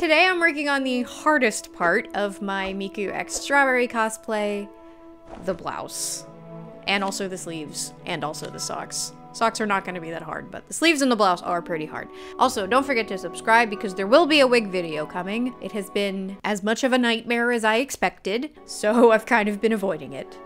Today I'm working on the hardest part of my Miku X Strawberry cosplay, the blouse. And also the sleeves, and also the socks. Socks are not going to be that hard, but the sleeves and the blouse are pretty hard. Also, don't forget to subscribe because there will be a wig video coming. It has been as much of a nightmare as I expected, so I've kind of been avoiding it.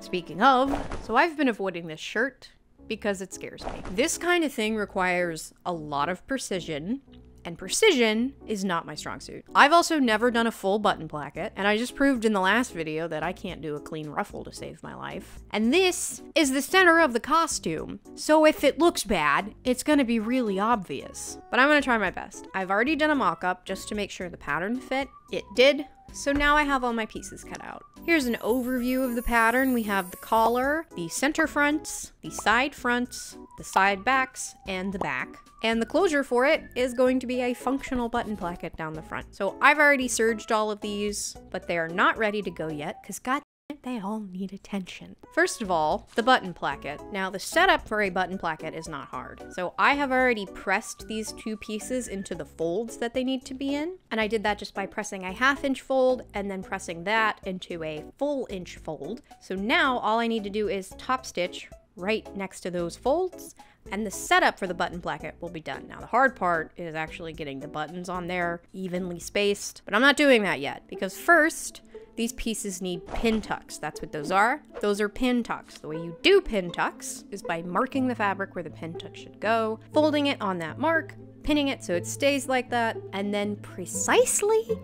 Speaking of, so I've been avoiding this shirt because it scares me. This kind of thing requires a lot of precision and precision is not my strong suit. I've also never done a full button placket, and I just proved in the last video that I can't do a clean ruffle to save my life. And this is the center of the costume, so if it looks bad, it's gonna be really obvious. But I'm gonna try my best. I've already done a mock-up just to make sure the pattern fit. It did, so now I have all my pieces cut out. Here's an overview of the pattern. We have the collar, the center fronts, the side fronts, the side backs, and the back. And the closure for it is going to be a functional button placket down the front. So I've already serged all of these, but they are not ready to go yet because god they all need attention. First of all, the button placket. Now the setup for a button placket is not hard. So I have already pressed these two pieces into the folds that they need to be in. And I did that just by pressing a half inch fold and then pressing that into a full inch fold. So now all I need to do is top stitch right next to those folds and the setup for the button placket will be done. Now the hard part is actually getting the buttons on there evenly spaced, but I'm not doing that yet because first these pieces need pin tucks. That's what those are. Those are pin tucks. The way you do pin tucks is by marking the fabric where the pin tuck should go, folding it on that mark, pinning it so it stays like that, and then precisely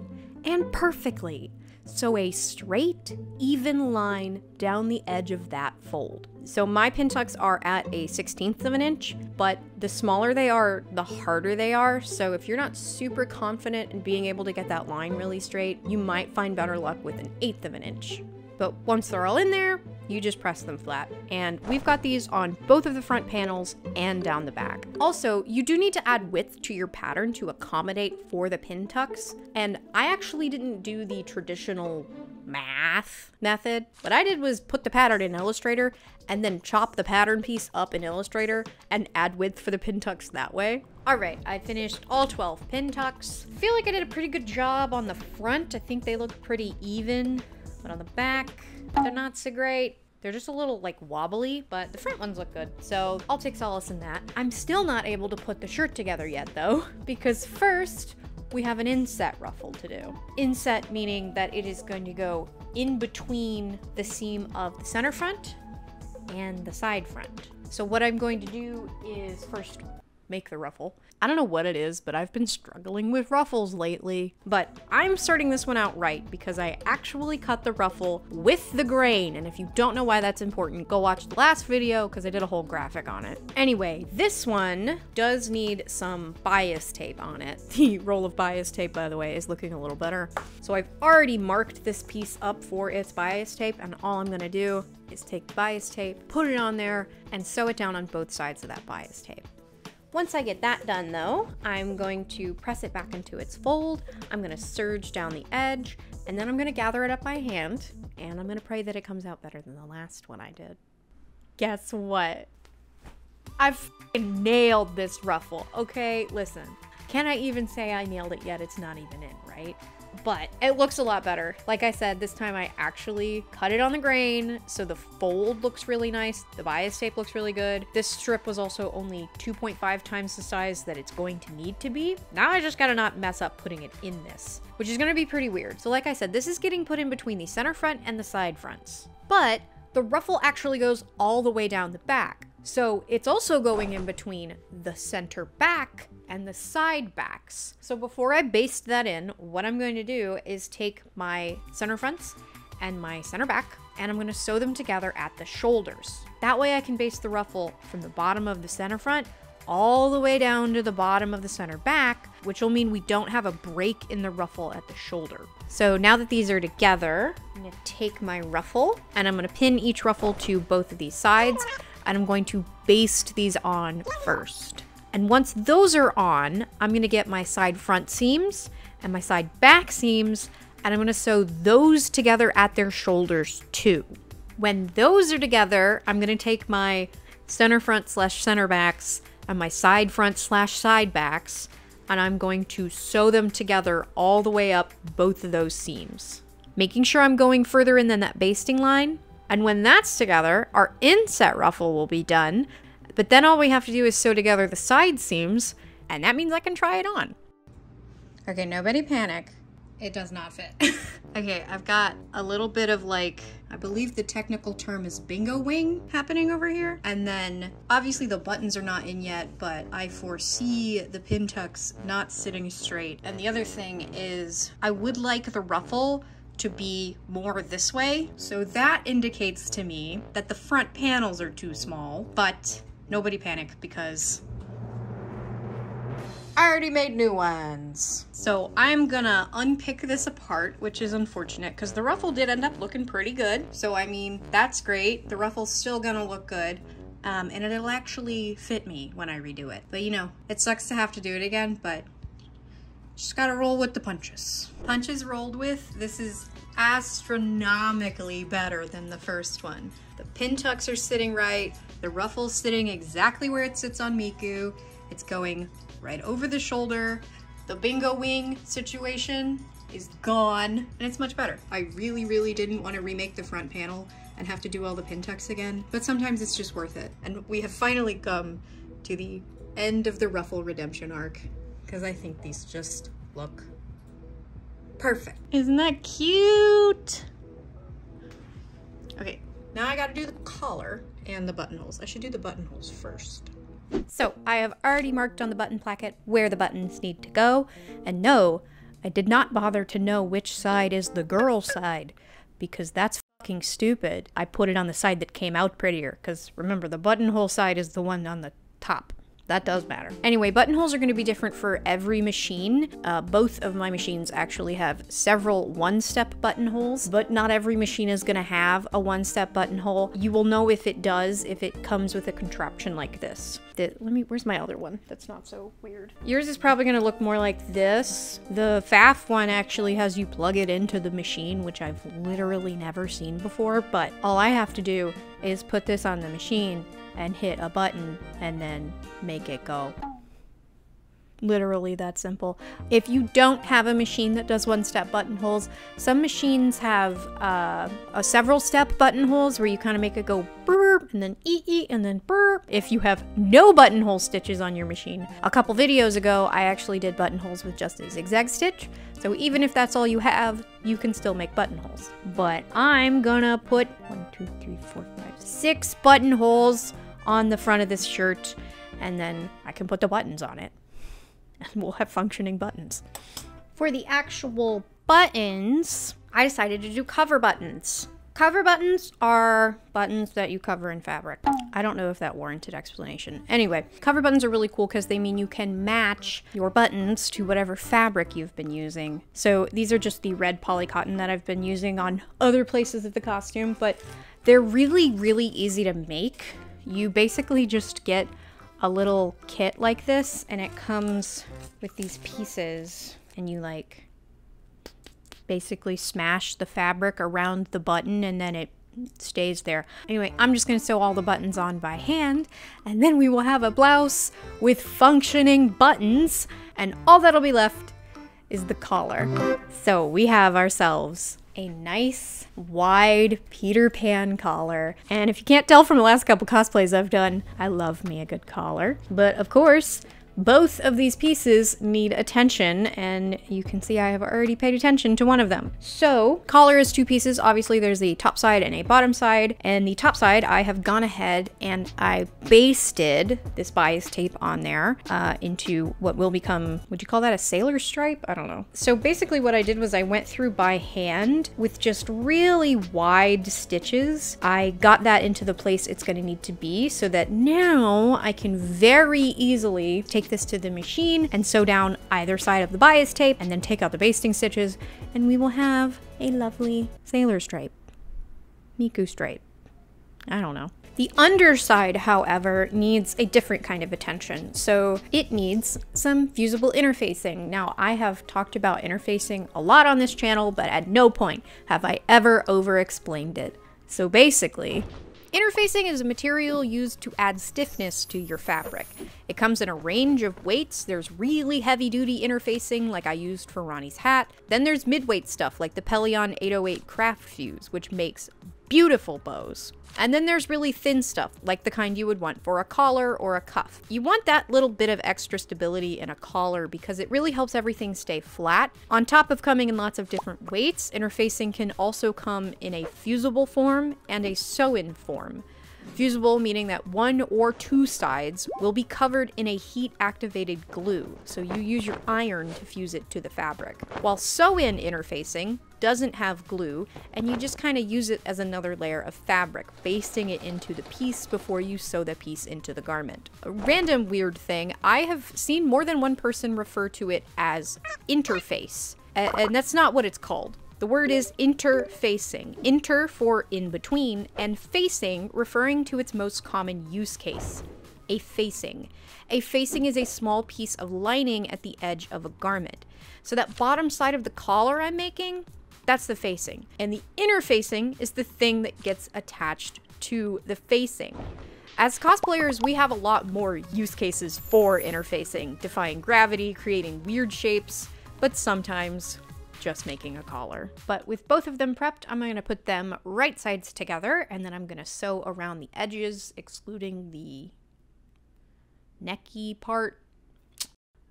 and perfectly sew a straight, even line down the edge of that fold. So my pin tucks are at a 16th of an inch, but the smaller they are, the harder they are. So if you're not super confident in being able to get that line really straight, you might find better luck with an eighth of an inch. But once they're all in there, you just press them flat. And we've got these on both of the front panels and down the back. Also, you do need to add width to your pattern to accommodate for the pin tucks. And I actually didn't do the traditional math method. What I did was put the pattern in Illustrator and then chop the pattern piece up in Illustrator and add width for the pin tucks that way. All right, I finished all 12 pin tucks. Feel like I did a pretty good job on the front. I think they look pretty even, but on the back, they're not so great. They're just a little like wobbly, but the front ones look good. So I'll take solace in that. I'm still not able to put the shirt together yet though, because first we have an inset ruffle to do. Inset meaning that it is going to go in between the seam of the center front and the side front. So what I'm going to do is first make the ruffle. I don't know what it is, but I've been struggling with ruffles lately. But I'm starting this one out right because I actually cut the ruffle with the grain. And if you don't know why that's important, go watch the last video because I did a whole graphic on it. Anyway, this one does need some bias tape on it. The roll of bias tape, by the way, is looking a little better. So I've already marked this piece up for its bias tape and all I'm gonna do is take the bias tape, put it on there, and sew it down on both sides of that bias tape. Once I get that done though, I'm going to press it back into its fold, I'm gonna serge down the edge, and then I'm gonna gather it up by hand, and I'm gonna pray that it comes out better than the last one I did. Guess what? I've nailed this ruffle, okay? Listen, can I even say I nailed it yet? It's not even in, right? but it looks a lot better. Like I said, this time I actually cut it on the grain, so the fold looks really nice. The bias tape looks really good. This strip was also only 2.5 times the size that it's going to need to be. Now I just gotta not mess up putting it in this, which is gonna be pretty weird. So like I said, this is getting put in between the center front and the side fronts. But the ruffle actually goes all the way down the back. So it's also going in between the center back and the side backs. So before I baste that in, what I'm going to do is take my center fronts and my center back and I'm going to sew them together at the shoulders. That way I can baste the ruffle from the bottom of the center front all the way down to the bottom of the center back, which will mean we don't have a break in the ruffle at the shoulder. So now that these are together, I'm gonna take my ruffle and I'm gonna pin each ruffle to both of these sides and I'm going to baste these on first. And once those are on, I'm gonna get my side front seams and my side back seams, and I'm gonna sew those together at their shoulders too. When those are together, I'm gonna take my center front slash center backs and my side front slash side backs, and I'm going to sew them together all the way up both of those seams. Making sure I'm going further in than that basting line. And when that's together, our inset ruffle will be done. But then all we have to do is sew together the side seams, and that means I can try it on. Okay, nobody panic. It does not fit. okay, I've got a little bit of like, I believe the technical term is bingo wing happening over here. And then obviously the buttons are not in yet, but I foresee the pin tucks not sitting straight. And the other thing is I would like the ruffle to be more this way. So that indicates to me that the front panels are too small, but nobody panic because I already made new ones. So I'm gonna unpick this apart, which is unfortunate because the ruffle did end up looking pretty good. So I mean, that's great. The ruffle's still gonna look good. Um, and it'll actually fit me when I redo it. But you know, it sucks to have to do it again, but just gotta roll with the punches. Punches rolled with, this is astronomically better than the first one. The pin tucks are sitting right, the ruffle's sitting exactly where it sits on Miku. It's going right over the shoulder. The bingo wing situation is gone and it's much better. I really, really didn't want to remake the front panel and have to do all the pin tucks again, but sometimes it's just worth it. And we have finally come to the end of the ruffle redemption arc because I think these just look perfect. Isn't that cute? Okay, now I gotta do the collar and the buttonholes. I should do the buttonholes first. So I have already marked on the button placket where the buttons need to go. And no, I did not bother to know which side is the girl side because that's fucking stupid. I put it on the side that came out prettier because remember the buttonhole side is the one on the top. That does matter. Anyway, buttonholes are going to be different for every machine. Uh, both of my machines actually have several one-step buttonholes, but not every machine is going to have a one-step buttonhole. You will know if it does if it comes with a contraption like this. The, let me, where's my other one? That's not so weird. Yours is probably going to look more like this. The Pfaff one actually has you plug it into the machine, which I've literally never seen before, but all I have to do is put this on the machine and hit a button and then make it go. Literally that simple. If you don't have a machine that does one-step buttonholes, some machines have uh, a several-step buttonholes where you kind of make it go burp and then ee ee and then burp. If you have no buttonhole stitches on your machine, a couple videos ago I actually did buttonholes with just a zigzag stitch. So even if that's all you have, you can still make buttonholes. But I'm gonna put one, two, three, four, five, six buttonholes on the front of this shirt and then I can put the buttons on it. And we'll have functioning buttons. For the actual buttons, I decided to do cover buttons. Cover buttons are buttons that you cover in fabric. I don't know if that warranted explanation. Anyway, cover buttons are really cool because they mean you can match your buttons to whatever fabric you've been using. So these are just the red poly cotton that I've been using on other places of the costume, but they're really, really easy to make. You basically just get a little kit like this and it comes with these pieces and you like basically smash the fabric around the button and then it stays there. Anyway, I'm just going to sew all the buttons on by hand and then we will have a blouse with functioning buttons and all that'll be left is the collar. So we have ourselves a nice wide Peter Pan collar. And if you can't tell from the last couple cosplays I've done, I love me a good collar. But of course, both of these pieces need attention, and you can see I have already paid attention to one of them. So, collar is two pieces. Obviously, there's the top side and a bottom side. And the top side, I have gone ahead and I basted this bias tape on there uh, into what will become, would you call that a sailor stripe? I don't know. So basically what I did was I went through by hand with just really wide stitches. I got that into the place it's gonna need to be so that now I can very easily take this to the machine and sew down either side of the bias tape and then take out the basting stitches and we will have a lovely sailor stripe. Miku stripe. I don't know. The underside, however, needs a different kind of attention. So it needs some fusible interfacing. Now, I have talked about interfacing a lot on this channel, but at no point have I ever over explained it. So basically, Interfacing is a material used to add stiffness to your fabric. It comes in a range of weights. There's really heavy duty interfacing, like I used for Ronnie's hat. Then there's midweight stuff, like the Pellon 808 Craft Fuse, which makes beautiful bows. And then there's really thin stuff, like the kind you would want for a collar or a cuff. You want that little bit of extra stability in a collar because it really helps everything stay flat. On top of coming in lots of different weights, interfacing can also come in a fusible form and a sew-in form. Fusible meaning that one or two sides will be covered in a heat activated glue, so you use your iron to fuse it to the fabric. While sew-in interfacing doesn't have glue, and you just kind of use it as another layer of fabric, basting it into the piece before you sew the piece into the garment. A random weird thing, I have seen more than one person refer to it as interface, and that's not what it's called. The word is interfacing. Inter for in between, and facing referring to its most common use case a facing. A facing is a small piece of lining at the edge of a garment. So that bottom side of the collar I'm making, that's the facing. And the interfacing is the thing that gets attached to the facing. As cosplayers, we have a lot more use cases for interfacing, defying gravity, creating weird shapes, but sometimes just making a collar. But with both of them prepped, I'm going to put them right sides together and then I'm going to sew around the edges, excluding the necky part.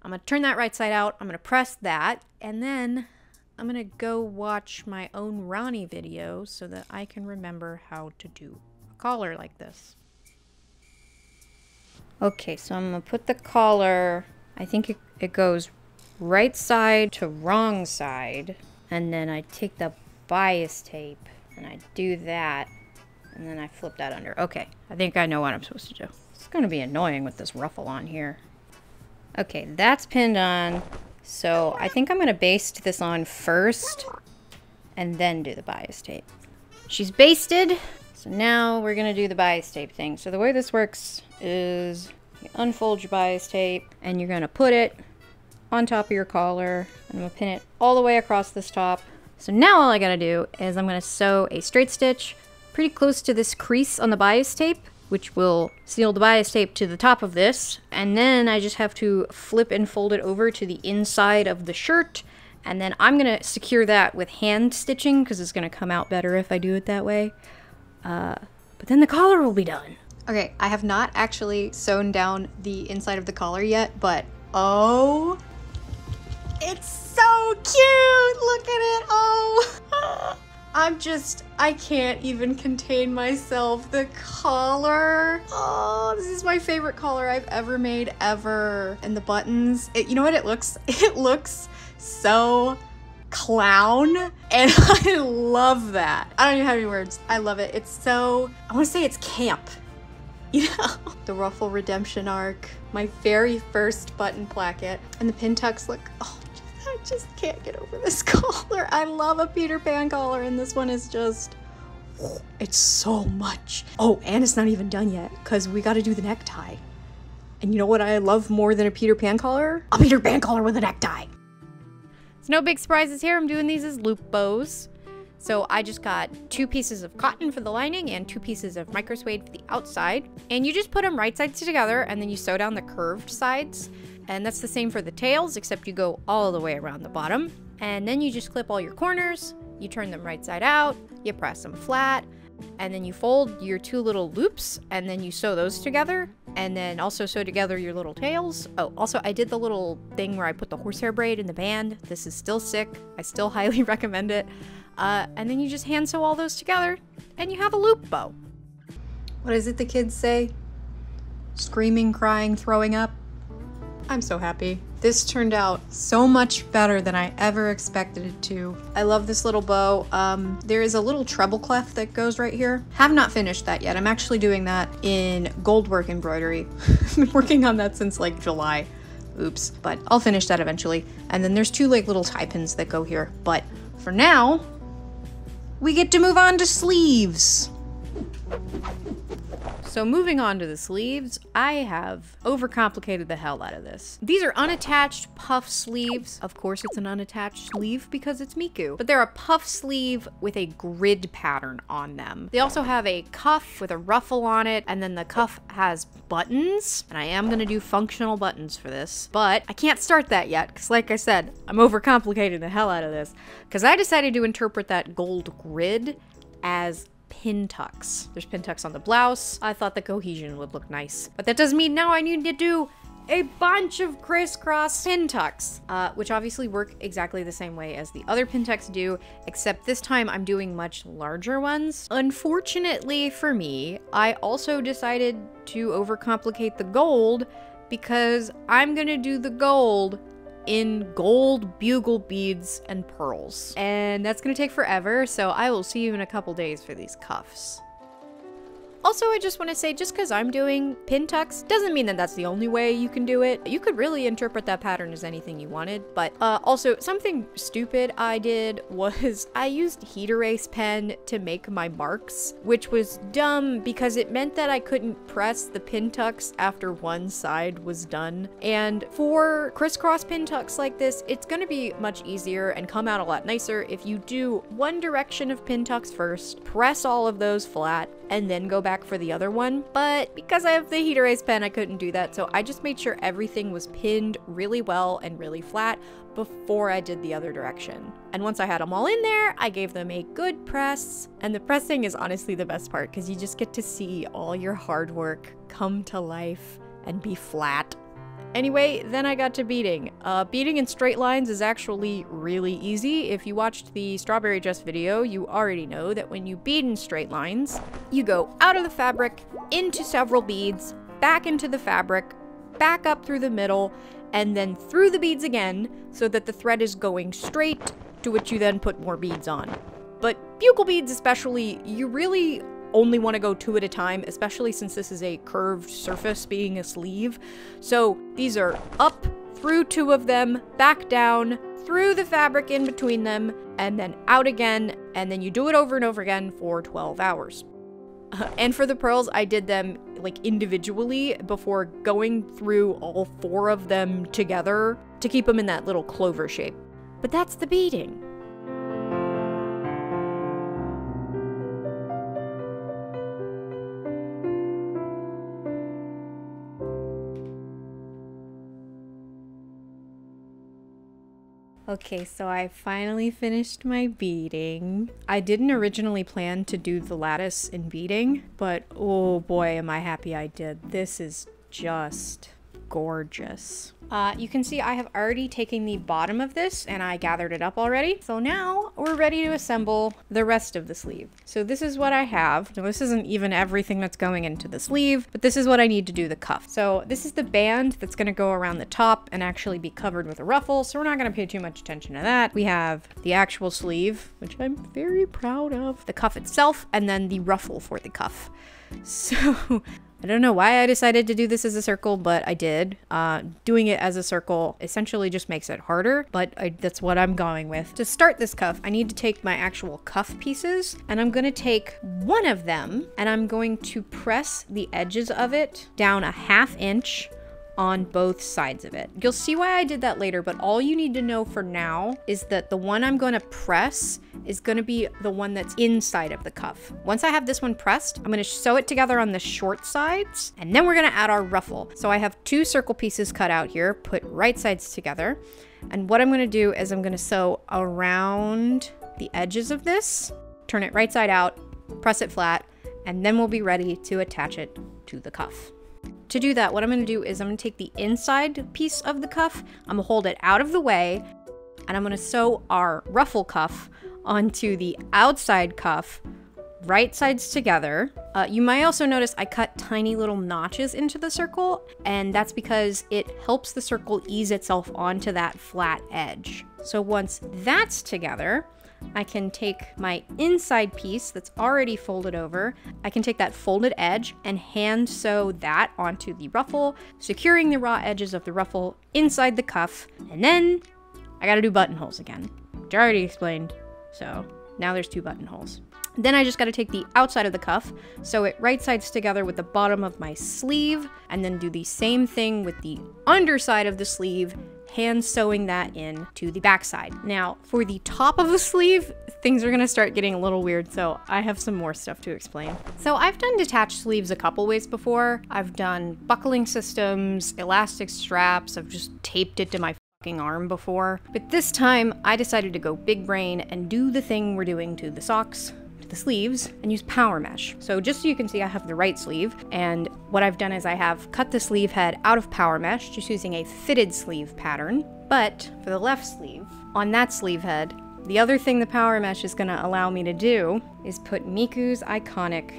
I'm to turn that right side out. I'm going to press that and then I'm going to go watch my own Ronnie video so that I can remember how to do a collar like this. Okay, so I'm to put the collar, I think it, it goes right side to wrong side. And then I take the bias tape and I do that. And then I flip that under. Okay, I think I know what I'm supposed to do. It's going to be annoying with this ruffle on here. Okay, that's pinned on. So I think I'm going to baste this on first and then do the bias tape. She's basted. So now we're going to do the bias tape thing. So the way this works is you unfold your bias tape and you're going to put it on top of your collar. I'm to pin it all the way across this top. So now all I got to do is I'm to sew a straight stitch pretty close to this crease on the bias tape, which will seal the bias tape to the top of this. And then I just have to flip and fold it over to the inside of the shirt. And then I'm to secure that with hand stitching because it's to come out better if I do it that way. Uh, but then the collar will be done. Okay, I have not actually sewn down the inside of the collar yet, but oh it's so cute! Look at it! Oh! I'm just, I can't even contain myself. The collar. Oh, this is my favorite collar I've ever made ever. And the buttons, it, you know what it looks? It looks so clown and I love that. I don't even have any words. I love it. It's so, I want to say it's camp. You know? The Ruffle Redemption arc, my very first button placket, and the pin tucks look, oh I just can't get over this collar. I love a Peter Pan collar, and this one is just. It's so much. Oh, and it's not even done yet, because we gotta do the necktie. And you know what I love more than a Peter Pan collar? A Peter Pan collar with a necktie. It's no big surprises here. I'm doing these as loop bows. So I just got two pieces of cotton for the lining and two pieces of micro suede for the outside. And you just put them right sides together and then you sew down the curved sides. And that's the same for the tails, except you go all the way around the bottom. And then you just clip all your corners, you turn them right side out, you press them flat, and then you fold your two little loops, and then you sew those together, and then also sew together your little tails. Oh, also, I did the little thing where I put the horsehair braid in the band. This is still sick. I still highly recommend it. Uh, and then you just hand sew all those together, and you have a loop bow. What is it the kids say? Screaming, crying, throwing up? I'm so happy. This turned out so much better than I ever expected it to. I love this little bow. Um, there is a little treble clef that goes right here. Have not finished that yet. I'm actually doing that in goldwork embroidery. I've been working on that since like July. Oops, but I'll finish that eventually. And then there's two like little tie pins that go here. But for now, we get to move on to sleeves. So moving on to the sleeves, I have overcomplicated the hell out of this. These are unattached puff sleeves. Of course it's an unattached sleeve because it's Miku, but they're a puff sleeve with a grid pattern on them. They also have a cuff with a ruffle on it, and then the cuff has buttons, and I am gonna do functional buttons for this, but I can't start that yet, because like I said, I'm overcomplicating the hell out of this, because I decided to interpret that gold grid as pin tucks. There's pin tucks on the blouse. I thought the cohesion would look nice. But that doesn't mean now I need to do a bunch of crisscross pin tucks, uh, which obviously work exactly the same way as the other pin tucks do, except this time I'm doing much larger ones. Unfortunately for me, I also decided to overcomplicate the gold because I'm gonna do the gold in gold bugle beads and pearls. And that's gonna take forever, so I will see you in a couple days for these cuffs. Also, I just want to say, just because I'm doing pin tucks doesn't mean that that's the only way you can do it. You could really interpret that pattern as anything you wanted. But uh, also, something stupid I did was I used heat erase pen to make my marks, which was dumb because it meant that I couldn't press the pin tucks after one side was done. And for crisscross pin tucks like this, it's going to be much easier and come out a lot nicer if you do one direction of pin tucks first, press all of those flat, and then go back for the other one. But because I have the heat erase pen, I couldn't do that. So I just made sure everything was pinned really well and really flat before I did the other direction. And once I had them all in there, I gave them a good press. And the pressing is honestly the best part because you just get to see all your hard work come to life and be flat Anyway, then I got to beading. Uh, beading in straight lines is actually really easy. If you watched the Strawberry Dress video, you already know that when you bead in straight lines, you go out of the fabric, into several beads, back into the fabric, back up through the middle, and then through the beads again so that the thread is going straight, to which you then put more beads on. But bugle beads especially, you really only want to go two at a time, especially since this is a curved surface being a sleeve. So these are up through two of them, back down, through the fabric in between them, and then out again, and then you do it over and over again for 12 hours. And for the pearls, I did them like individually before going through all four of them together to keep them in that little clover shape. But that's the beading. Okay, so I finally finished my beading. I didn't originally plan to do the lattice in beading, but oh boy, am I happy I did. This is just gorgeous. Uh, you can see I have already taken the bottom of this and I gathered it up already. So now we're ready to assemble the rest of the sleeve. So this is what I have. Now this isn't even everything that's going into the sleeve, but this is what I need to do the cuff. So this is the band that's gonna go around the top and actually be covered with a ruffle. So we're not gonna pay too much attention to that. We have the actual sleeve, which I'm very proud of, the cuff itself, and then the ruffle for the cuff. So I don't know why I decided to do this as a circle, but I did. Uh, doing it as a circle essentially just makes it harder, but I, that's what I'm going with. To start this cuff, I need to take my actual cuff pieces, and I'm going to take one of them, and I'm going to press the edges of it down a half inch on both sides of it. You'll see why I did that later, but all you need to know for now is that the one I'm gonna press is gonna be the one that's inside of the cuff. Once I have this one pressed, I'm gonna sew it together on the short sides, and then we're gonna add our ruffle. So I have two circle pieces cut out here, put right sides together. And what I'm gonna do is I'm gonna sew around the edges of this, turn it right side out, press it flat, and then we'll be ready to attach it to the cuff. To do that, what I'm going to do is I'm going to take the inside piece of the cuff, I'm going to hold it out of the way, and I'm going to sew our ruffle cuff onto the outside cuff, right sides together. Uh, you might also notice I cut tiny little notches into the circle, and that's because it helps the circle ease itself onto that flat edge. So once that's together, I can take my inside piece that's already folded over, I can take that folded edge and hand sew that onto the ruffle, securing the raw edges of the ruffle inside the cuff, and then I gotta do buttonholes again, which I already explained, so Now there's two buttonholes. Then I just got to take the outside of the cuff, sew it right sides together with the bottom of my sleeve, and then do the same thing with the underside of the sleeve, hand sewing that in to the backside. Now, for the top of the sleeve, things are gonna start getting a little weird, so I have some more stuff to explain. So I've done detached sleeves a couple ways before. I've done buckling systems, elastic straps, I've just taped it to my arm before. But this time, I decided to go big brain and do the thing we're doing to the socks the sleeves and use power mesh. So just so you can see I have the right sleeve and what I've done is I have cut the sleeve head out of power mesh just using a fitted sleeve pattern. But for the left sleeve, on that sleeve head, the other thing the power mesh is going to allow me to do is put Miku's iconic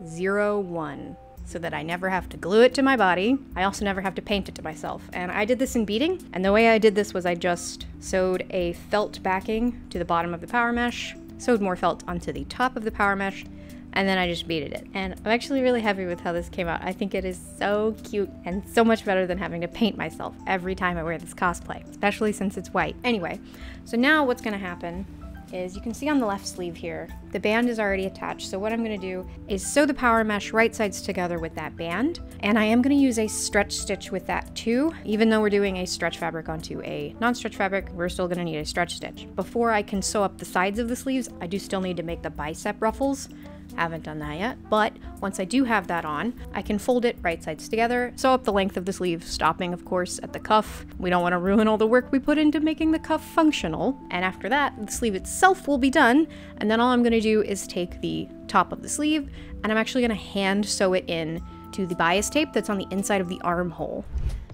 01 so that I never have to glue it to my body. I also never have to paint it to myself. And I did this in beading, and the way I did this was I just sewed a felt backing to the bottom of the power mesh, sewed more felt onto the top of the power mesh, and then I just beaded it. And I'm actually really happy with how this came out. I think it is so cute and so much better than having to paint myself every time I wear this cosplay, especially since it's white. Anyway, so now what's gonna happen is you can see on the left sleeve here, the band is already attached. So what I'm gonna do is sew the power mesh right sides together with that band. And I am gonna use a stretch stitch with that too. Even though we're doing a stretch fabric onto a non-stretch fabric, we're still gonna need a stretch stitch. Before I can sew up the sides of the sleeves, I do still need to make the bicep ruffles. Haven't done that yet, but once I do have that on, I can fold it right sides together, sew up the length of the sleeve, stopping of course at the cuff. We don't want to ruin all the work we put into making the cuff functional. And after that, the sleeve itself will be done, and then all I'm gonna do is take the top of the sleeve, and I'm actually gonna hand sew it in to the bias tape that's on the inside of the armhole.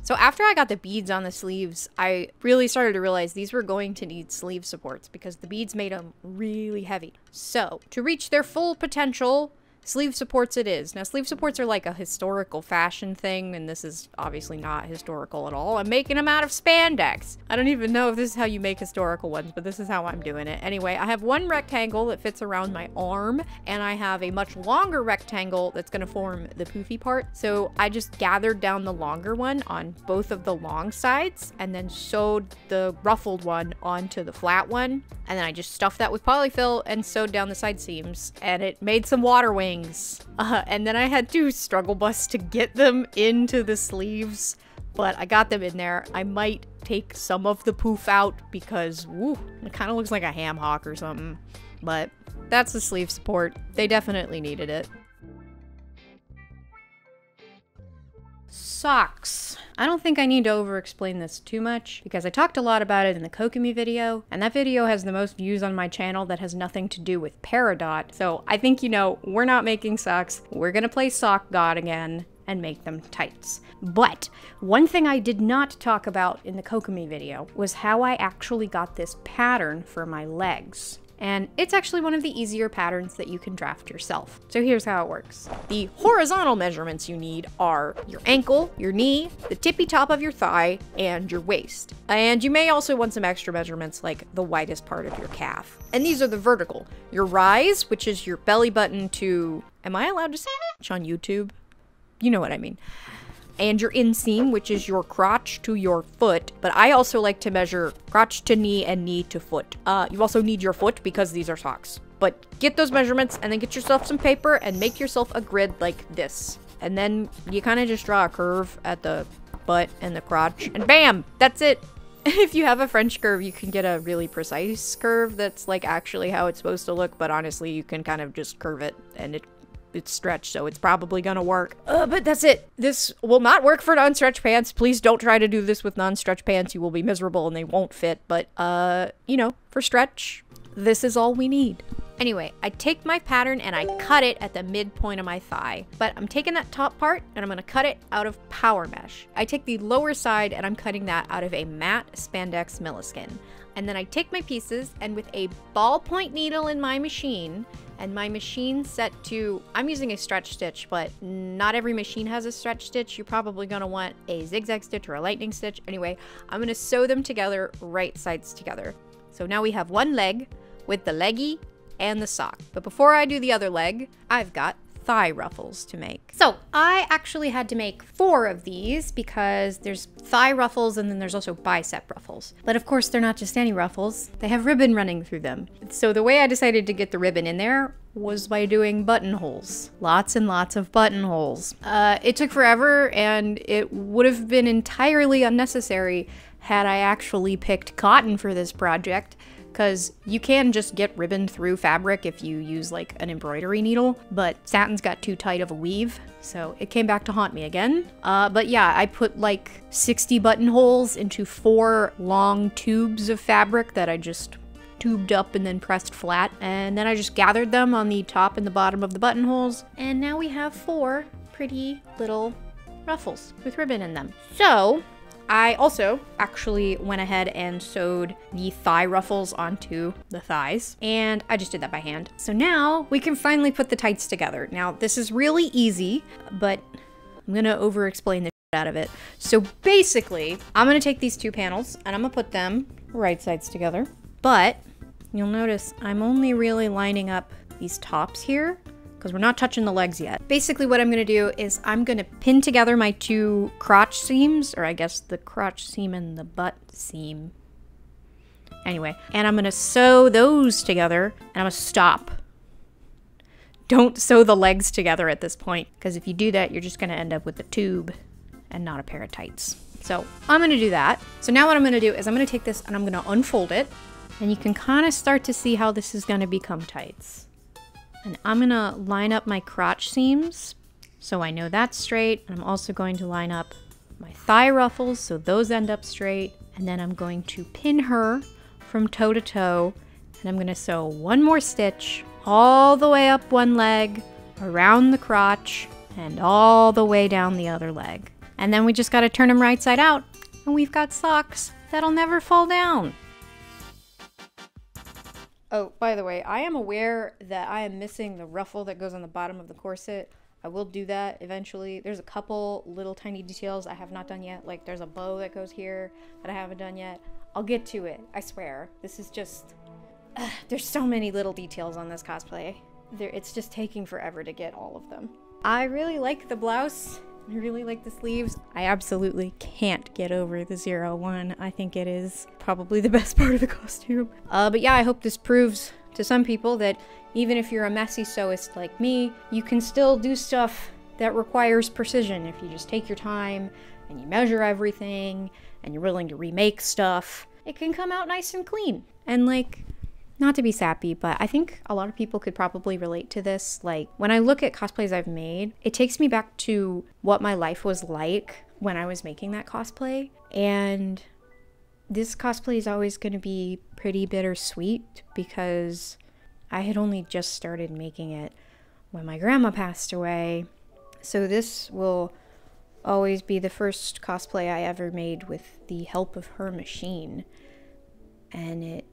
So after I got the beads on the sleeves, I really started to realize these were going to need sleeve supports because the beads made them really heavy. So to reach their full potential, Sleeve supports it is. Now, sleeve supports are like a historical fashion thing, and this is obviously not historical at all. I'm making them out of spandex. I don't even know if this is how you make historical ones, but this is how I'm doing it. Anyway, I have one rectangle that fits around my arm, and I have a much longer rectangle that's gonna form the poofy part. So I just gathered down the longer one on both of the long sides, and then sewed the ruffled one onto the flat one. And then I just stuffed that with polyfill and sewed down the side seams, and it made some water wings things. Uh, and then I had to struggle bus to get them into the sleeves, but I got them in there. I might take some of the poof out because, it kind of looks like a ham hock or something. But that's the sleeve support. They definitely needed it. Socks. I don't think I need to over explain this too much because I talked a lot about it in the Kokomi video, and that video has the most views on my channel that has nothing to do with Peridot. So I think, you know, we're not making socks. We're gonna play Sock God again and make them tights. But one thing I did not talk about in the Kokomi video was how I actually got this pattern for my legs and it's actually one of the easier patterns that you can draft yourself. So here's how it works. The horizontal measurements you need are your ankle, your knee, the tippy top of your thigh, and your waist. And you may also want some extra measurements like the widest part of your calf. And these are the vertical. Your rise, which is your belly button to, am I allowed to say on YouTube? You know what I mean and your inseam, which is your crotch to your foot. But I also like to measure crotch to knee and knee to foot. Uh, you also need your foot because these are socks. But get those measurements and then get yourself some paper and make yourself a grid like this. And then you kind of just draw a curve at the butt and the crotch and bam, that's it. if you have a French curve, you can get a really precise curve that's like actually how it's supposed to look, but honestly, you can kind of just curve it and it it's stretched, so it's probably gonna work. Uh, but that's it. This will not work for non-stretch pants. Please don't try to do this with non-stretch pants. You will be miserable and they won't fit. But, uh, you know, for stretch, this is all we need. Anyway, I take my pattern and I cut it at the midpoint of my thigh. But I'm taking that top part and I'm gonna cut it out of power mesh. I take the lower side and I'm cutting that out of a matte spandex milliskin. And then I take my pieces and with a ballpoint needle in my machine, and my machine set to, I'm using a stretch stitch, but not every machine has a stretch stitch. You're probably gonna want a zigzag stitch or a lightning stitch. Anyway, I'm gonna sew them together right sides together. So now we have one leg with the leggy and the sock. But before I do the other leg, I've got thigh ruffles to make. So I actually had to make four of these because there's thigh ruffles and then there's also bicep ruffles. But of course, they're not just any ruffles, they have ribbon running through them. So the way I decided to get the ribbon in there was by doing buttonholes. Lots and lots of buttonholes. Uh, it took forever and it would have been entirely unnecessary had I actually picked cotton for this project because you can just get ribbon through fabric if you use like an embroidery needle, but satin's got too tight of a weave, so it came back to haunt me again. Uh, but yeah, I put like 60 buttonholes into four long tubes of fabric that I just tubed up and then pressed flat, and then I just gathered them on the top and the bottom of the buttonholes, and now we have four pretty little ruffles with ribbon in them. So, I also actually went ahead and sewed the thigh ruffles onto the thighs, and I just did that by hand. So now we can finally put the tights together. Now, this is really easy, but I'm gonna over explain the out of it. So basically, I'm gonna take these two panels and I'm gonna put them right sides together, but you'll notice I'm only really lining up these tops here because we're not touching the legs yet. Basically what I'm going to do is I'm going to pin together my two crotch seams, or I guess the crotch seam and the butt seam. Anyway, and I'm going to sew those together and I'm to stop. Don't sew the legs together at this point because if you do that, you're just going to end up with a tube and not a pair of tights. So I'm going to do that. So now what I'm going to do is I'm going to take this and I'm going to unfold it and you can kind of start to see how this is going to become tights. And I'm gonna line up my crotch seams so I know that's straight. And I'm also going to line up my thigh ruffles so those end up straight. And then I'm going to pin her from toe to toe. And I'm gonna sew one more stitch all the way up one leg, around the crotch, and all the way down the other leg. And then we just gotta turn them right side out, and we've got socks that'll never fall down. Oh, by the way, I am aware that I am missing the ruffle that goes on the bottom of the corset. I will do that eventually. There's a couple little tiny details I have not done yet. Like there's a bow that goes here that I haven't done yet. I'll get to it, I swear. This is just... There's so many little details on this cosplay. There, it's just taking forever to get all of them. I really like the blouse. I really like the sleeves. I absolutely can't get over the zero one. I think it is probably the best part of the costume. Uh, but yeah, I hope this proves to some people that even if you're a messy sewist like me, you can still do stuff that requires precision if you just take your time and you measure everything and you're willing to remake stuff. It can come out nice and clean. And like, not to be sappy, but I think a lot of people could probably relate to this. Like, when I look at cosplays I've made, it takes me back to what my life was like when I was making that cosplay. And this cosplay is always going to be pretty bittersweet because I had only just started making it when my grandma passed away. So, this will always be the first cosplay I ever made with the help of her machine. And it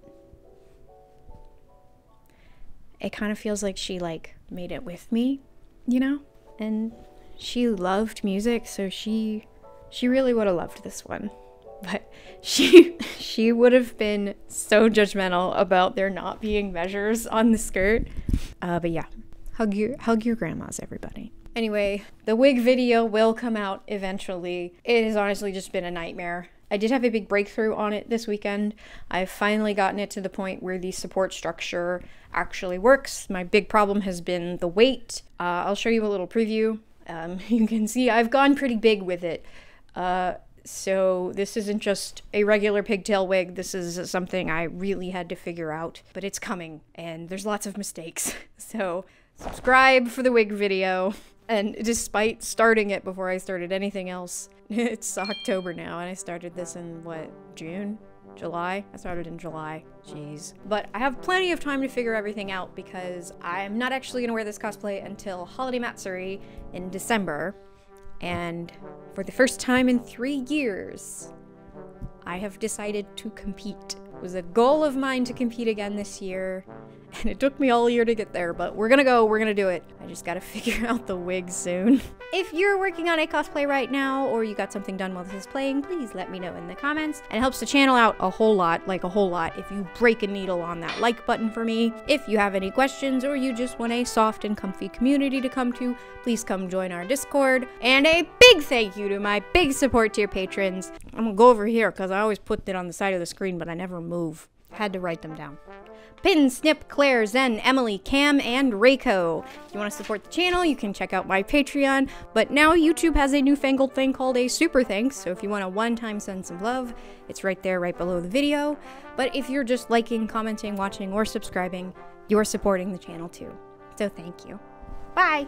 it kind of feels like she like made it with me, you know? And she loved music, so she she really would have loved this one. But she she would have been so judgmental about there not being measures on the skirt. Uh, but yeah, hug your hug your grandmas, everybody. Anyway, the wig video will come out eventually. It has honestly just been a nightmare. I did have a big breakthrough on it this weekend. I've finally gotten it to the point where the support structure actually works. My big problem has been the weight. Uh, I'll show you a little preview. Um, you can see I've gone pretty big with it. Uh, so this isn't just a regular pigtail wig. This is something I really had to figure out, but it's coming and there's lots of mistakes. So subscribe for the wig video. And despite starting it before I started anything else, it's October now, and I started this in what, June? July? I started in July. Jeez. But I have plenty of time to figure everything out because I'm not actually gonna wear this cosplay until Holiday Matsuri in December. And for the first time in three years, I have decided to compete. It was a goal of mine to compete again this year, And it took me all year to get there, but we're gonna go, we're gonna do it. I just gotta figure out the wig soon. if you're working on a cosplay right now, or you got something done while this is playing, please let me know in the comments. And it helps the channel out a whole lot, like a whole lot, if you break a needle on that like button for me. If you have any questions, or you just want a soft and comfy community to come to, please come join our Discord. And a big thank you to my big support tier patrons. I'm gonna go over here, because I always put it on the side of the screen, but I never move. Had to write them down. Pin, Snip, Claire, Zen, Emily, Cam, and Reiko. If you want to support the channel, you can check out my Patreon, but now YouTube has a newfangled thing called a Super Thanks, so if you want a one-time send some love, it's right there, right below the video. But if you're just liking, commenting, watching, or subscribing, you're supporting the channel too. So thank you. Bye!